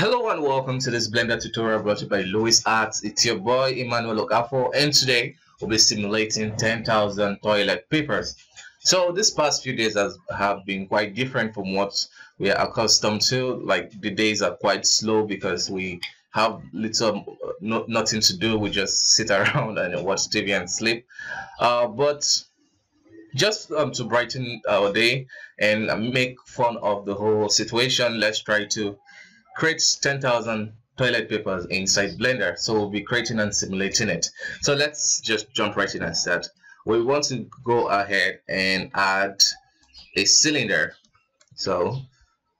Hello and welcome to this Blender tutorial brought to you by Luwizart. It's your boy Emmanuel Okafor and today we'll be simulating 10,000 toilet papers. So this past few days has, have been quite different from what we are accustomed to. Like the days are quite slow because we have little no, nothing to do. We just sit around and watch TV and sleep. Uh, but just um, to brighten our day and make fun of the whole situation, let's try to create 10,000 toilet papers inside Blender. So we'll be creating and simulating it. So let's just jump right in and start. We want to go ahead and add a cylinder. So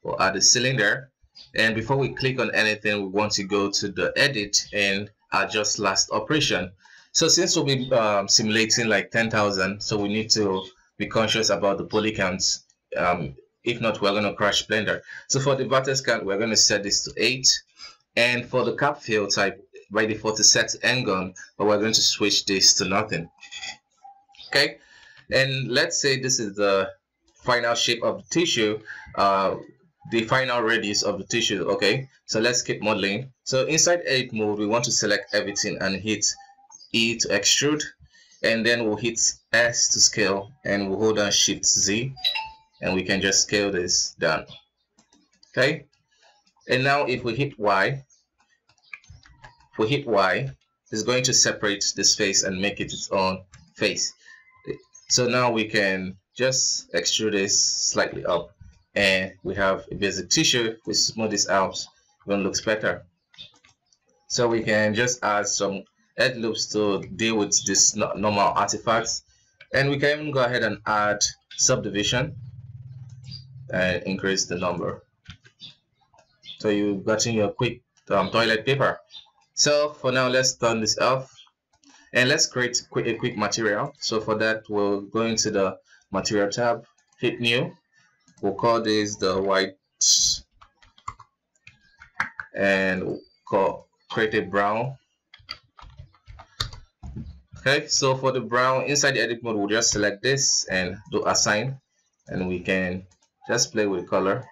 we'll add a cylinder. And before we click on anything, we want to go to the edit and adjust last operation. So since we'll be um, simulating like 10,000, so we need to be conscious about the poly counts um, if not, we're going to crash Blender. So for the vertex count, we're going to set this to 8. And for the cap fill type, by default is set to n-gon, but we're going to switch this to nothing. Okay, and let's say this is the final shape of the tissue, uh, the final radius of the tissue. Okay, so let's keep modeling. So inside edit mode, we want to select everything and hit E to extrude, and then we'll hit S to scale, and we'll hold down Shift Z and we can just scale this down. Okay? And now if we hit Y if we hit Y it's going to separate this face and make it its own face. So now we can just extrude this slightly up. And we have a basic tissue we smooth this out even looks better. So we can just add some edge loops to deal with this normal artifacts. And we can even go ahead and add subdivision and increase the number. So you've gotten your quick um, toilet paper. So for now, let's turn this off and let's create a quick material. So for that, we'll go into the material tab, hit new. We'll call this the white and call create a brown. Okay, so for the brown inside the edit mode, we'll just select this and do assign and we can just play with color.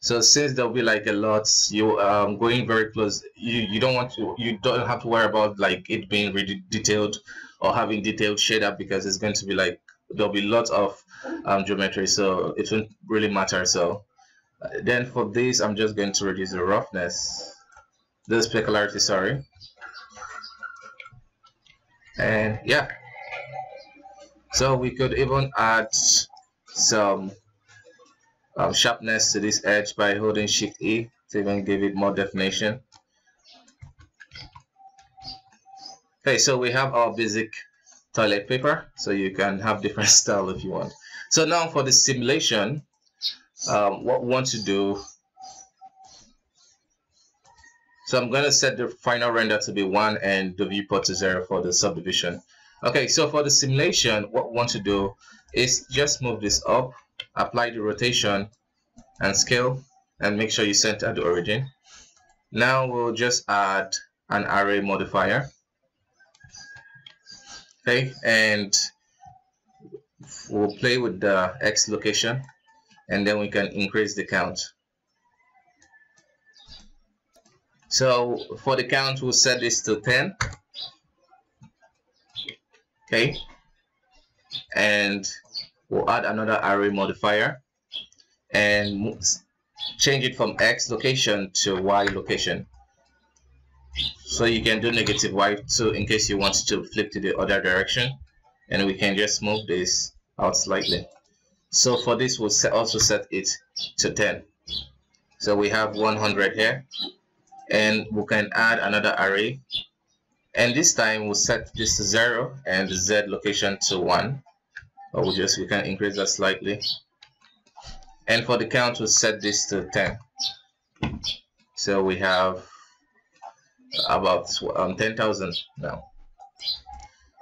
So since there'll be like a lot you um going very close you you don't want to you don't have to worry about like it being really detailed or having detailed shader because it's going to be like there'll be lots of um, geometry so it won't really matter. So uh, then for this i'm just going to reduce the roughness. The specularity sorry and yeah. So we could even add some um, sharpness to this edge by holding shift E to even give it more definition. Okay so we have our basic toilet paper. So you can have different style if you want. So now for the simulation um, what we want to do so I'm going to set the final render to be 1 and the viewport to 0 for the subdivision. Okay, so for the simulation, what we want to do is just move this up, apply the rotation and scale, and make sure you center the origin. Now we'll just add an array modifier. Okay, and we'll play with the X location, and then we can increase the count. So for the count, we'll set this to 10. Okay. And we'll add another array modifier and change it from X location to Y location. So you can do negative Y too in case you want to flip to the other direction. And we can just move this out slightly. So for this, we'll also set it to 10. So we have 100 here and we can add another array. And this time we'll set this to 0 and the z location to 1 or we just we can increase that slightly. And for the count we'll set this to 10 so we have about um, 10,000 now.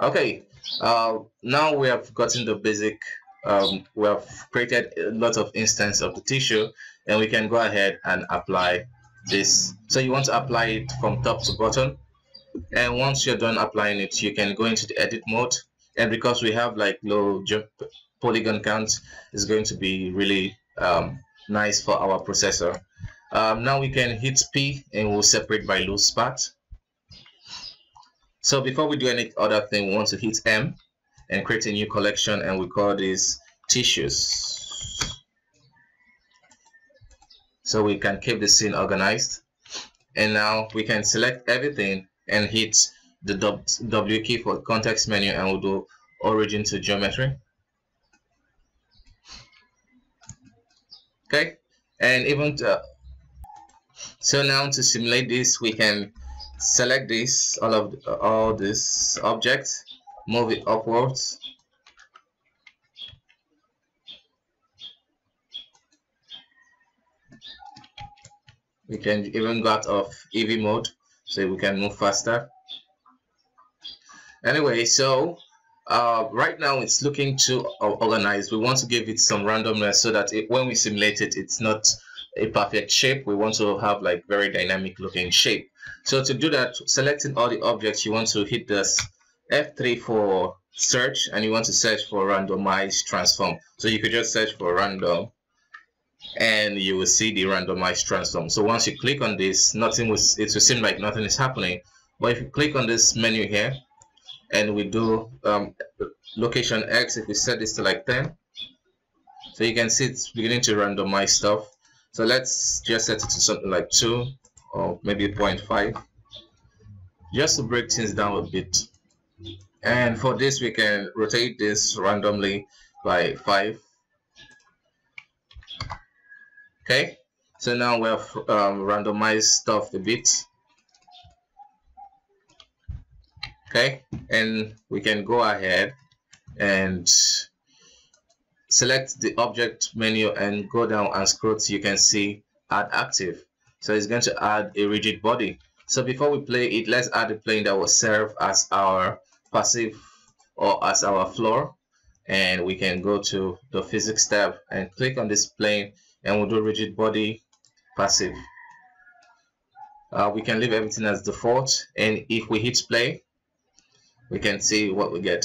Okay uh, now we have gotten the basic um, we have created a lot of instance of the tissue and we can go ahead and apply this. So you want to apply it from top to bottom. And once you're done applying it you can go into the edit mode. And because we have like low polygon count is going to be really um, nice for our processor. Um, now we can hit P and we'll separate by loose parts so before we do any other thing we want to hit M and create a new collection and we call this tissues so we can keep the scene organized. And now we can select everything and hit the W key for context menu and we'll do origin to geometry. Okay and even to, so now to simulate this we can select this all of all this objects move it upwards we can even go out of Eevee mode so we can move faster. Anyway so uh, right now it's looking too organized we want to give it some randomness so that it, when we simulate it it's not a perfect shape. We want to have like very dynamic looking shape. So to do that selecting all the objects you want to hit this F3 for search and you want to search for randomized transform. So you could just search for random and you will see the randomized transform so once you click on this nothing was it will seem like nothing is happening. But if you click on this menu here and we do um, location X if we set this to like 10 so you can see it's beginning to randomize stuff. So let's just set it to something like 2 or maybe 0.5 just to break things down a bit. And for this we can rotate this randomly by 5 okay? So now we have um, randomized stuff a bit. Okay? And we can go ahead and select the object menu and go down and scroll you can see add active. So it's going to add a rigid body. So before we play it let's add a plane that will serve as our passive or as our floor. And we can go to the physics tab and click on this plane and we'll do rigid body passive. Uh, we can leave everything as default and if we hit play we can see what we get.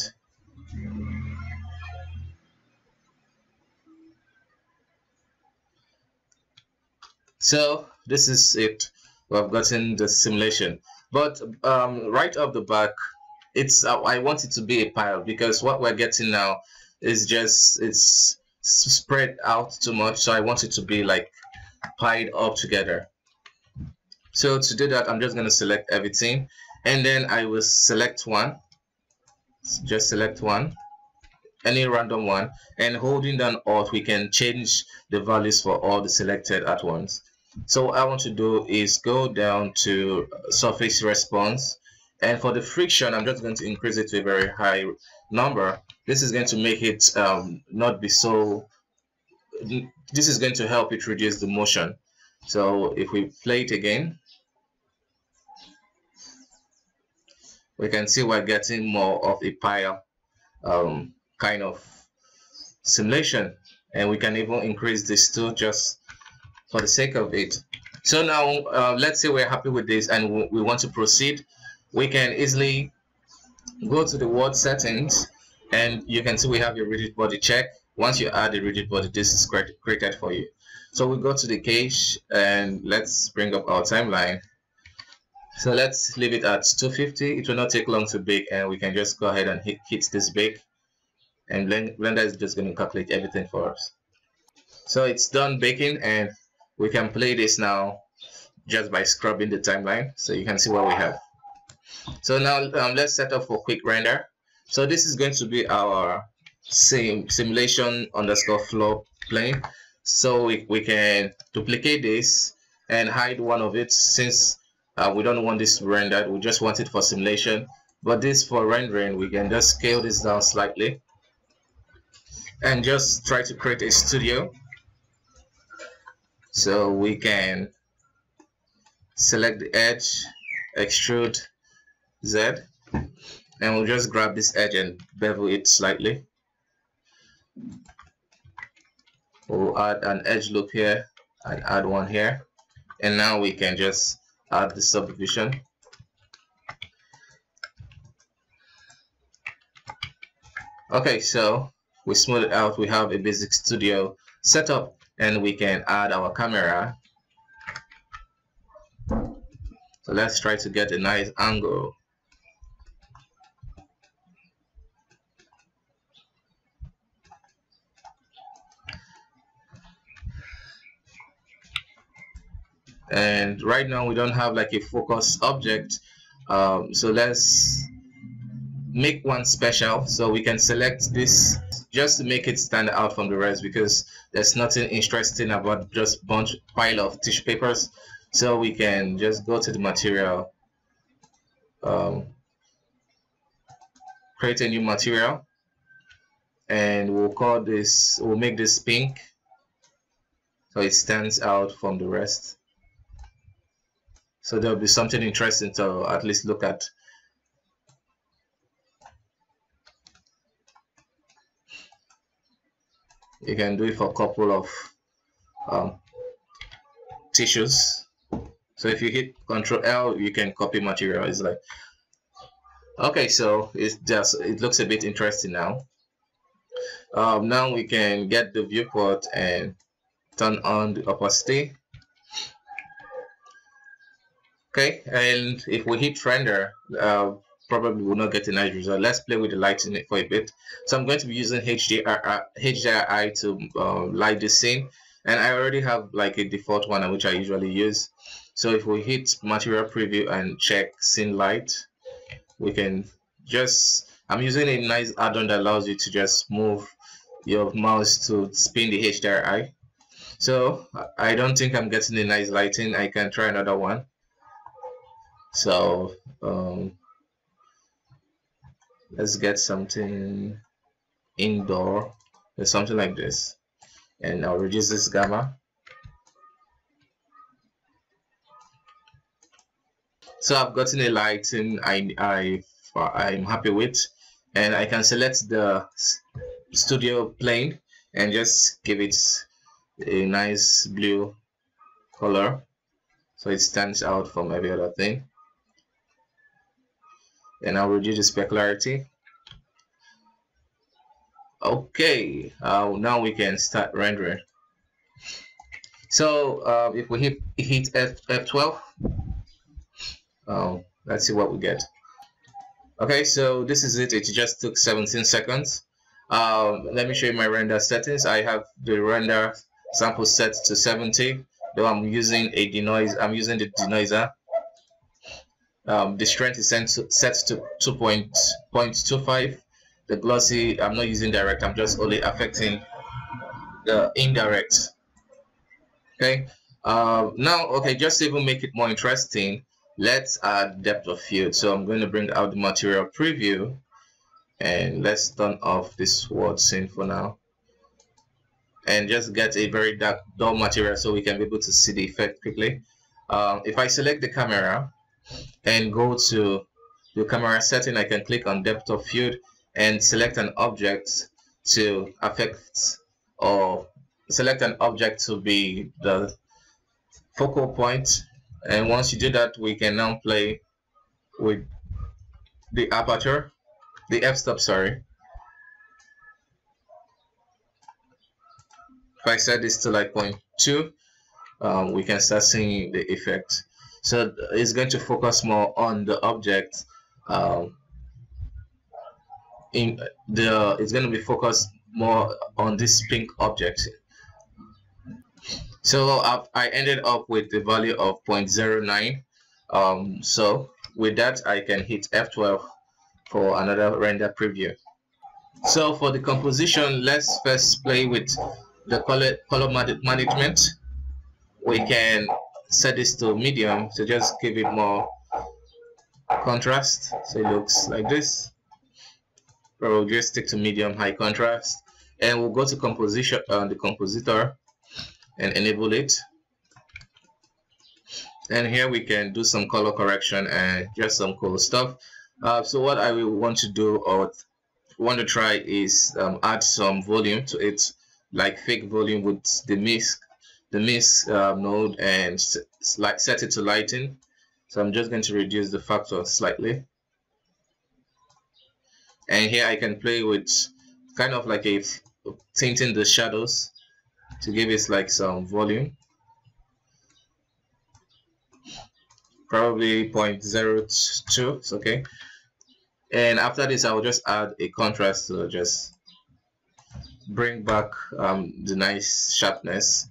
So this is it. We've gotten the simulation. But um, right off the back it's uh, I want it to be a pile because what we're getting now is just it's spread out too much so I want it to be like piled up together. So to do that I'm just going to select everything and then I will select one. Just select one. Any random one. And holding down alt we can change the values for all the selected at once. So what I want to do is go down to uh, surface response. And for the friction I'm just going to increase it to a very high number this is going to make it um, not be so this is going to help it reduce the motion. So if we play it again we can see we're getting more of a pile um, kind of simulation. And we can even increase this too just for the sake of it. So now uh, let's say we're happy with this and we want to proceed. We can easily go to the world settings and you can see we have your rigid body check. Once you add the rigid body this is created for you. So we go to the cache and let's bring up our timeline. So let's leave it at 250 it will not take long to bake and we can just go ahead and hit, hit this bake. And blender is just going to calculate everything for us. So it's done baking and we can play this now just by scrubbing the timeline so you can see what we have so now um, let's set up for quick render. So this is going to be our same simulation underscore floor plane. So we, we can duplicate this and hide one of it since uh, we don't want this rendered. We just want it for simulation. But this for rendering we can just scale this down slightly and just try to create a studio. So we can select the edge extrude Z. And we'll just grab this edge and bevel it slightly. We'll add an edge loop here and add one here. And now we can just add the subdivision. Okay so we smooth it out. We have a basic studio setup and we can add our camera. So let's try to get a nice angle and right now we don't have like a focus object. Um, so let's make one special. So we can select this just to make it stand out from the rest because there's nothing interesting about just bunch pile of tissue papers. So we can just go to the material. Um, create a new material. And we'll call this we'll make this pink. So it stands out from the rest so there'll be something interesting to at least look at. You can do it for a couple of um, tissues. So if you hit Control L, you can copy material. It's like okay, so it's just it looks a bit interesting now. Um, now we can get the viewport and turn on the opacity Okay, and if we hit render, uh, probably will not get a nice result. Let's play with the lighting for a bit. So I'm going to be using HDRI, HDRI to uh, light the scene. And I already have like a default one which I usually use. So if we hit material preview and check scene light, we can just, I'm using a nice add-on that allows you to just move your mouse to spin the HDRI. So I don't think I'm getting a nice lighting. I can try another one. So um, let's get something indoor. Or something like this. And I'll reduce this gamma. So I've gotten a lighting I, I I'm happy with. And I can select the studio plane and just give it a nice blue color. So it stands out from every other thing and I'll reduce the specularity. Okay uh, now we can start rendering. So uh, if we hit hit F, F12 um, let's see what we get. Okay so this is it. It just took 17 seconds. Um, let me show you my render settings. I have the render sample set to 70 though I'm using a denoise I'm using the denoiser um, the strength is set to, set to 2.25 the glossy I'm not using direct I'm just only affecting the indirect. Okay uh, now okay just to even make it more interesting. Let's add depth of field. So I'm going to bring out the material preview and let's turn off this world scene for now. And just get a very dark dull material so we can be able to see the effect quickly. Um, if I select the camera and go to the camera setting. I can click on depth of field and select an object to affect or select an object to be the focal point. And once you do that we can now play with the aperture the f-stop sorry. If I set this to like 0.2 um, we can start seeing the effect so it's going to focus more on the object um, in the it's going to be focused more on this pink object. So I've, i ended up with the value of 0.09 um, so with that I can hit F12 for another render preview. So for the composition let's first play with the color color management. We can set this to medium to just give it more contrast. So it looks like this. But we'll just stick to medium high contrast. And we'll go to composition on uh, the compositor and enable it. And here we can do some color correction and just some cool stuff. Uh, so what I will want to do or want to try is um, add some volume to it like fake volume with the mix the mist uh, node and set it to lighting. So I'm just going to reduce the factor slightly. And here I can play with kind of like a tinting the shadows to give it like some volume. Probably 0.02 it's okay. And after this I'll just add a contrast to just bring back um, the nice sharpness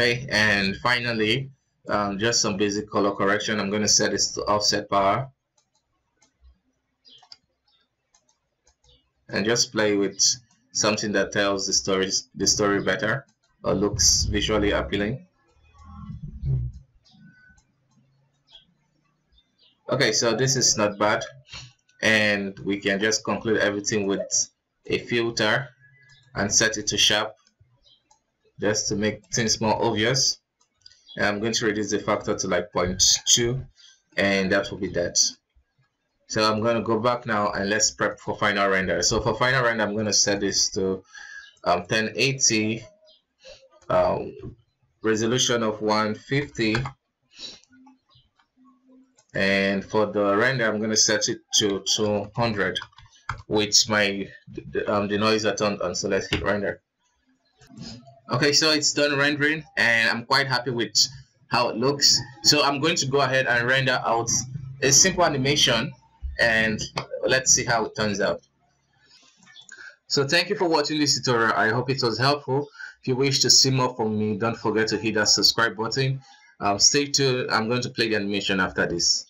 okay? And finally um, just some basic color correction. I'm going to set this to offset power and just play with something that tells the story the story better or looks visually appealing. Okay so this is not bad. And we can just conclude everything with a filter and set it to sharp just to make things more obvious I'm going to reduce the factor to like 0.2 and that will be that. So I'm going to go back now and let's prep for final render. So for final render I'm going to set this to um, 1080 um, resolution of 150 and for the render I'm going to set it to 200 which my um, denoiser turned on so let's hit render okay so it's done rendering and I'm quite happy with how it looks. So I'm going to go ahead and render out a simple animation and let's see how it turns out. So thank you for watching this tutorial. I hope it was helpful. If you wish to see more from me don't forget to hit that subscribe button. Um, stay tuned. I'm going to play the animation after this